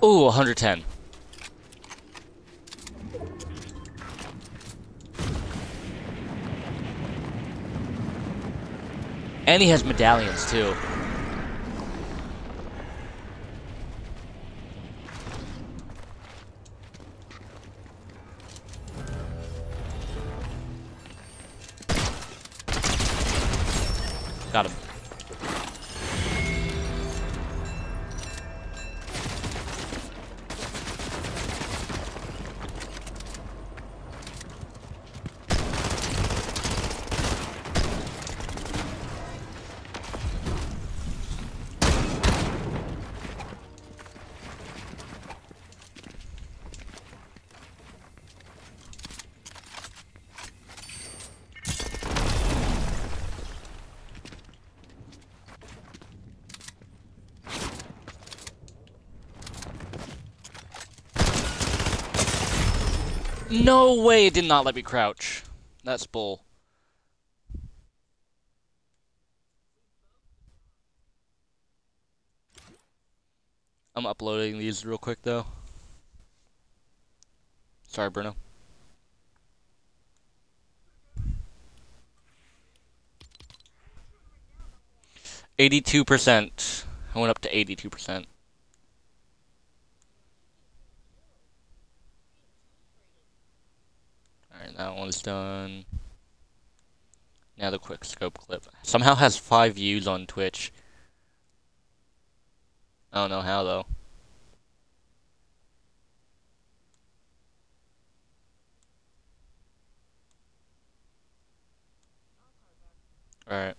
Ooh, 110. And he has medallions too. No way it did not let me crouch. That's bull. I'm uploading these real quick though. Sorry, Bruno. Eighty-two percent. I went up to eighty-two percent. One's done. Now the quick scope clip. Somehow has five views on Twitch. I don't know how though. Alright.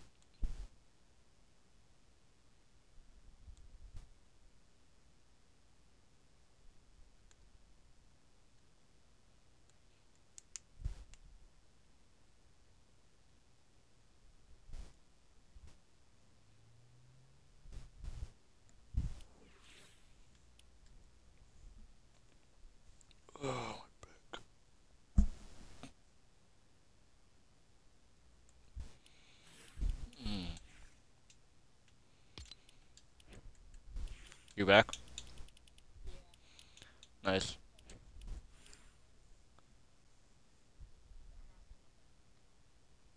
You back? Nice.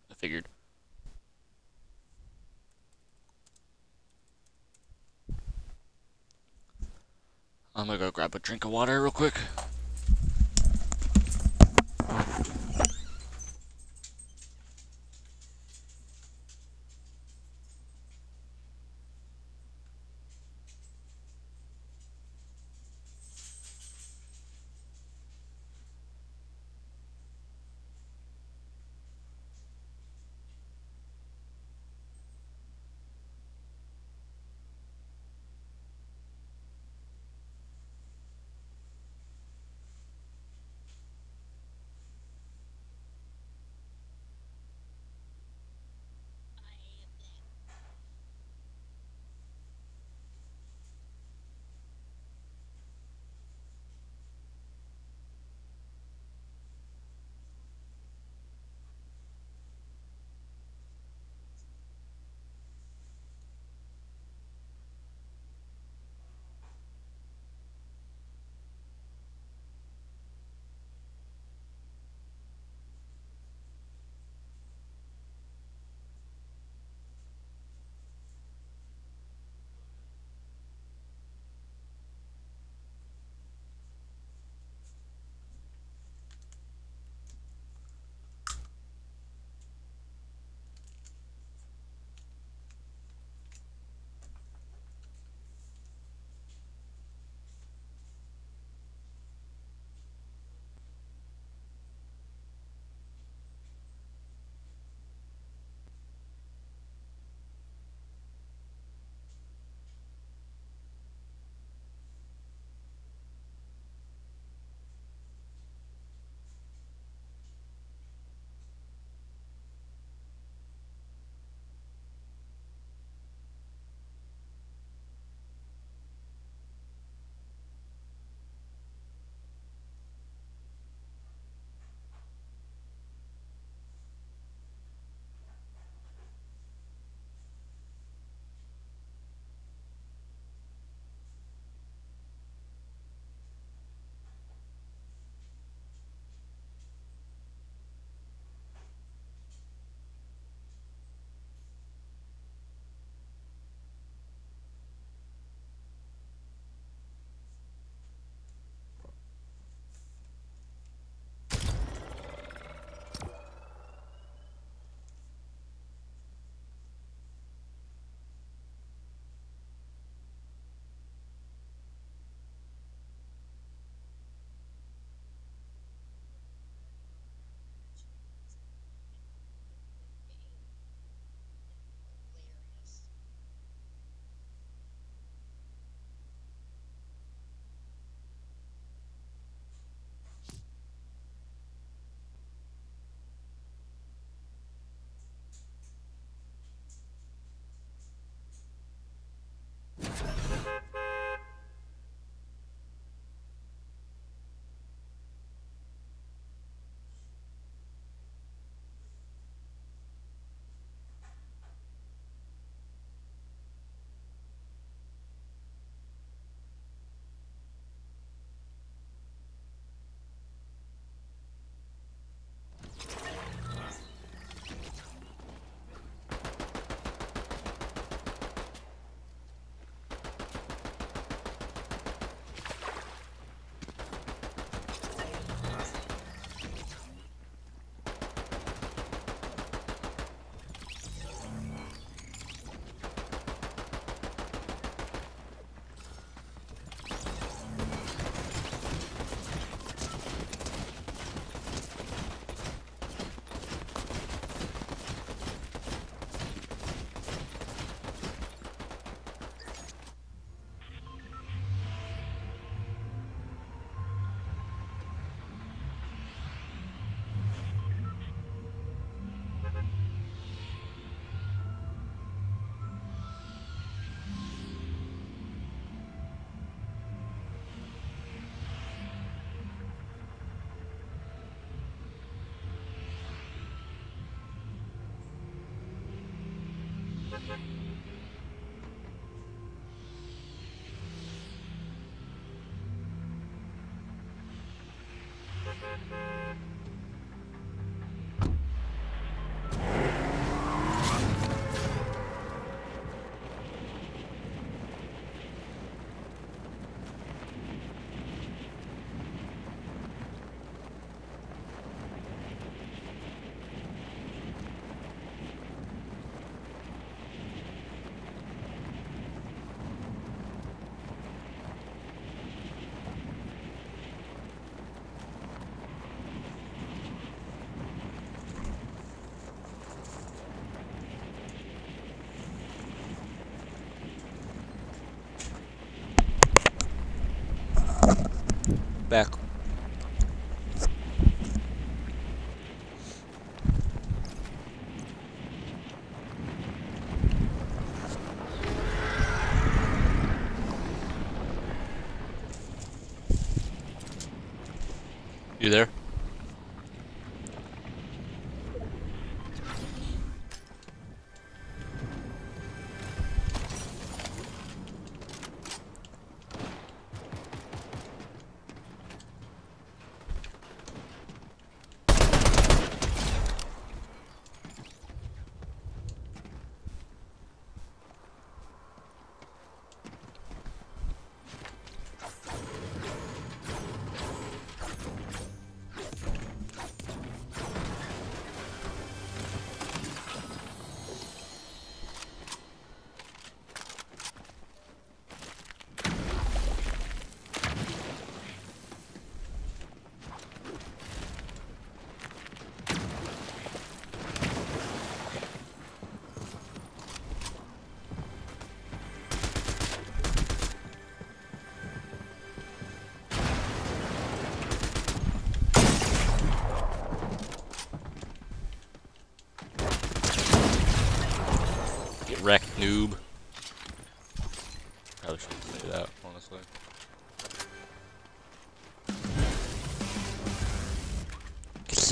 I figured. I'm gonna go grab a drink of water real quick.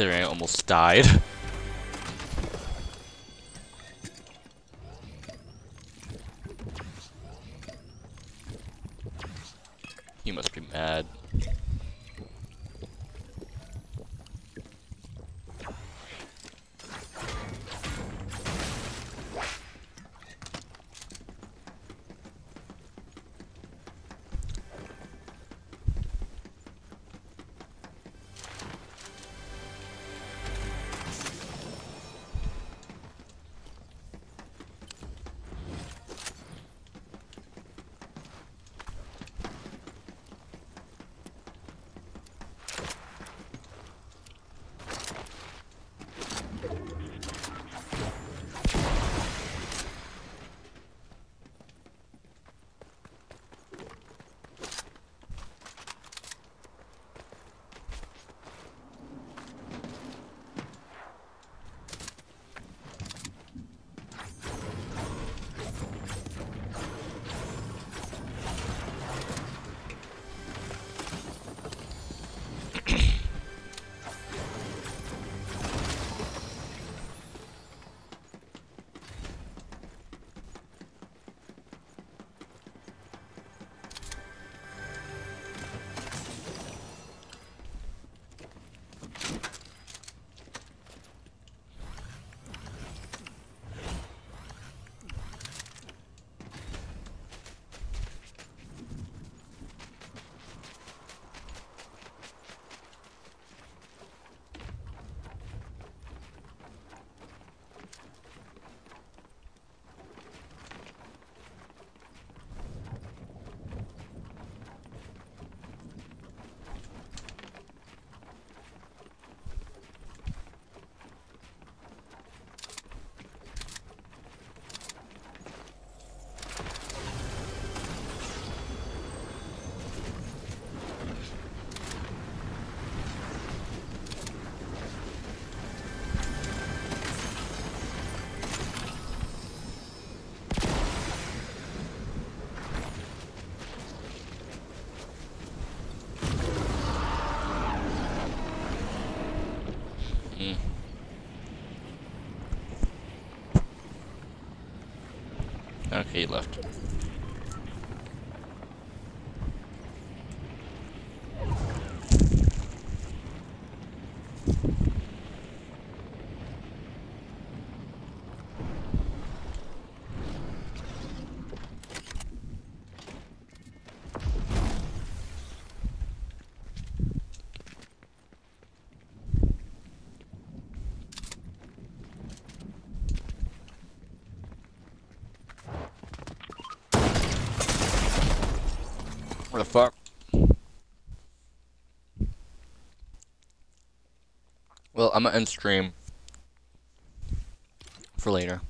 Considering I almost died. [laughs] Okay, left. What the fuck? Well, I'm gonna end stream for later.